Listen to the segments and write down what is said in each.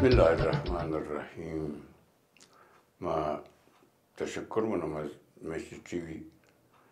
بسم الله الرحمن الرحیم ما تشکر منم از مسی ټي وي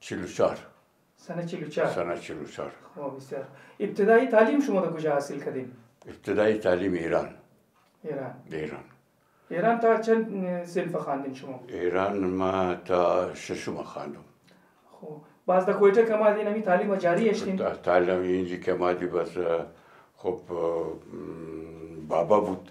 چلوچار سنه چلوچار سنه چلوچار خو بسیار ابتدایی تعلیم شما در کجا حاصل کردیم ابتدایی تعلیم ایران ایران ایران ایران تا چند صنف خواندین شما ایران ما تا ششم خواندم خو باز د کویټه کما دین می تعلیم جاری اشتیم تعلیم اینجی کما دی بس خب بابا بود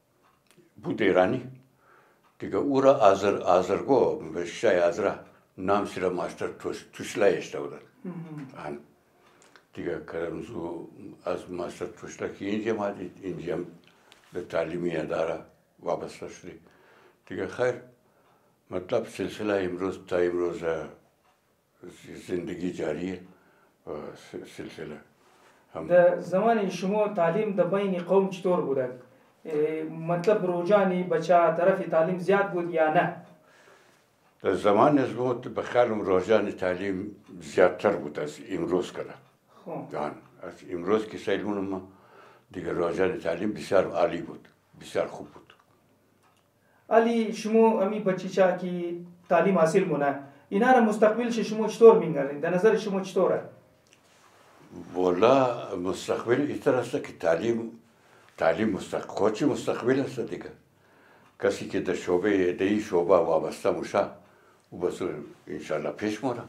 بوده ایرانی دیگه او را آزر آزر گو شای آزرا نام سیرا ماستر توشلا اشته بودن آن دیگه کرمزو از ماستر توشلا که اینجا ما دید اینجا هم به تعلیمی اداره وابسته شدی دیگه خیر مطلب سلسله امروز تا امروز زندګي جاري یې په سلسله هم د زمان شما تعلیم د بین قوم چطور بودک مطلب روجانی بچا طرف تعلیم زیاد بود یا نه در زمان از ما بخیالم روجانی تعلیم زیادتر بود از امروز کده خب. از امروز که سیلون ما دیگه روجانی تعلیم بسیار عالی بود بسیار خوب بود علی شمو امی بچی چا کی تعلیم حاصل مونه اینا را مستقبل شی شمو چطور مینگرین در نظر شمو چطور ہے والا مستقبل اس طرح سے کہ تعلیم تعلیم مستق کوچی مستقبل ہے دیگه کسی که در شعبه دی شعبه وابسته موشه و بس انشاءالله پیش مونه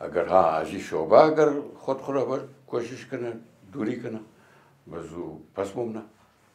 اگر ها از این شعبه اگر خود خود کوشش کنه دوری کنه بس پس مونه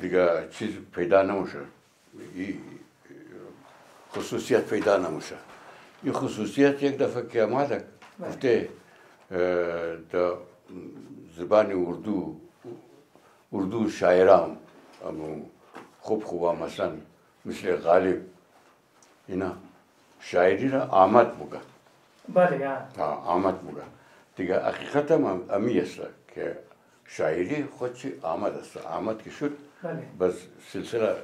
دیگه چیز پیدا نمیشه این خصوصیت پیدا نمیشه این خصوصیت یک دفعه که آمده گفته در زبان اردو اردو شاعران خوب خوبا مثلا مثل غالب اینا شاعری را آمد بوگا بله ها آمد بوگا دیگه حقیقت هم امی است که شاعری خود چی آمد است آمد که شد بله. بس سلسله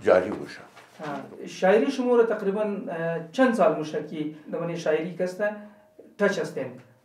جاری بشه شاعری شما رو تقریبا چند سال مشتکی دمانی شاعری کسته ٹچ هستیم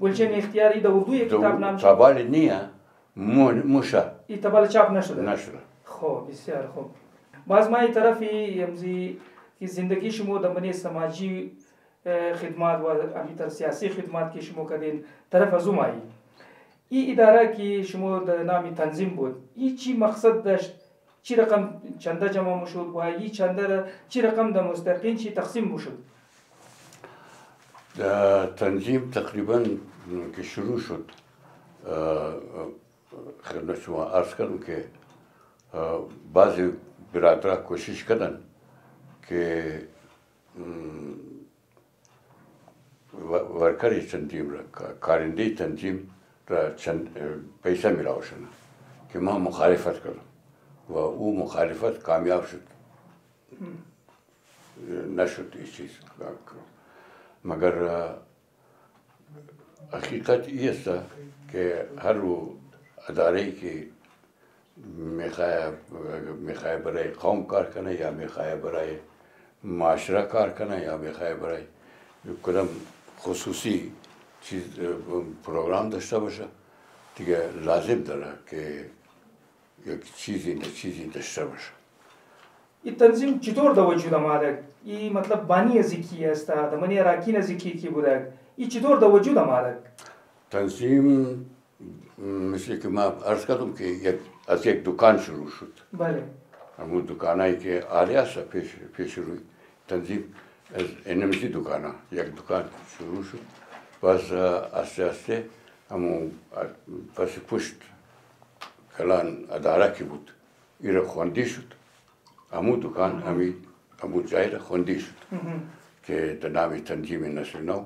گلچین اختیار ای د اردو یک کتاب نام شد تبال نیه موشه ای تبال چاپ نشده نشده خو بسیار خوب باز ما ای طرفی یمزی که زندگی شما د منی سماجی خدمات و امی تر سیاسی خدمات که شما کدین طرف از او مایی ای اداره که شما د نامی تنظیم بود ای چی مقصد داشت چی رقم چنده جمع مشود و ای چنده را چی رقم د مستقین چی تقسیم مشود دا تنظیم تقریبا که شروع شد خدمت شما عرض کردم که بعضی برادرها کوشش کردن که ورکري تنظیم را کارندې تنظیم را چند پیسه میلاو شنه که ما مخالفت کرد و او مخالفت کامیاب شد نشد این چیز مگر حقیقت ای است که هر اداره که میخواه میخواه برای قوم کار کنه یا میخواه برای معاشره کار کنه یا میخواه برای کدام خصوصی چیز پروگرام داشته باشه دیگه لازم داره که یک چیزی نه چیزی داشته باشه این تنظیم چطور د وجود آمده این مطلب بانی از کی است د منی راکین از کی کی بوده این چطور د وجود آمده تنظیم مثل که ما عرض کردم که یک از یک دکان شروع شد بله همون دکانایی که عالی است پیش پیش روی تنظیم از انمزی دکانا یک دکان شروع شد باز آسته آسته همون پس پشت کلان اداره که بود ایره خونده شد همو دکان همي همو ځای له خوندي شو چې د نامې تنظیم نشو نو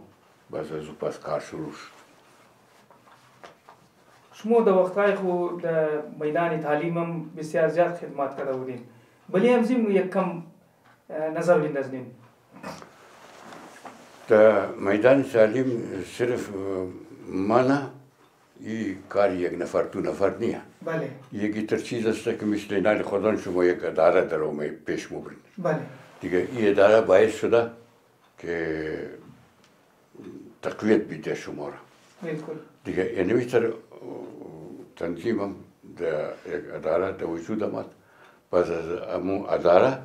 بس زو پس کار شروع شو شما د وقتای خو د میدان تعلیم هم بسیار زیاد خدمات کرده بودین بلی هم زیم یک کم نظر بندازنیم د میدان تعلیم صرف منه ای کار یک نفر دو نفر نیه بله یکی تر چیز است که مثل نال خودان شما یک اداره در اومه پیش مبرین بله دیگه این اداره باید شده که تقویت بیده شما را بلکل دیگه اینوی تر تنظیم هم در یک اداره در وجود آمد پس از امو اداره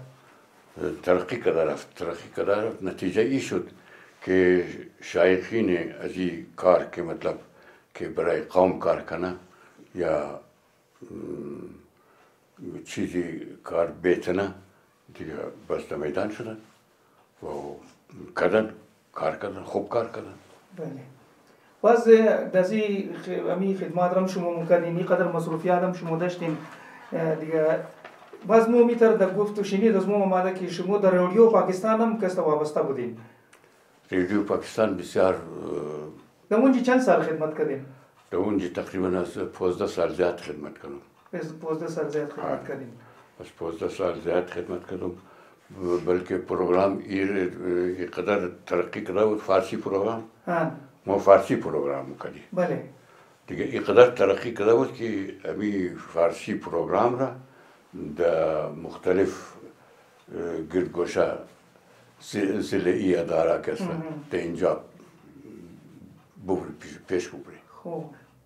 ترقی کده رفت ترقی کده رفت نتیجه ای شد که شایقین از ای کار که مطلب که برای قوم کار کنه یا چیزی کار بیتنه دیگه بس میدان شدن و کدن کار کردن خوب کار کردن بله باز دزی امی خدمات رم شما مکردیم اینقدر مصروفیات هم شما داشتیم دیگه باز مو میتر در گفت و شنید از مو آمده که شما در رادیو پاکستان هم کس وابسته بودین رادیو پاکستان بسیار در اونجا چند سال خدمت کردیم؟ در اونجا تقریبا از 15 سال زیاد خدمت کردم اس پوزده سال زیاد خدمت کریم اس پوزده سال زیاد خدمت کریم بلکه پروگرام ای قدر ترقی کرده بود فارسی پروگرام ما فارسی پروگرام کردیم بله دیگه ای قدر ترقی کرده بود که امی فارسی پروگرام را در مختلف گردگوشه ضلع ای اداره کسا تا اینجا پیش ببری خوب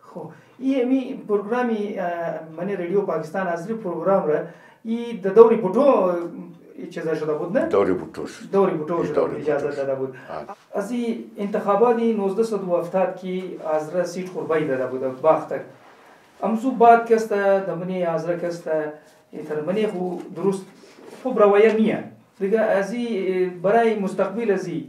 خو ای امی پروگرامی منی رادیو پاکستان اصلی پروگرام را ای د دوری بوټو چیزا شده بود نه دوری بوټو شد دوری بوټو شد دوری اجازه داده بود از انتخابات 1970 کی از را سیټ قربای داده بود باختک امزو بعد کستا دمنی از را کستا تر منی خو درست خوب روایه نیه دیگه ازی برای مستقبل ازی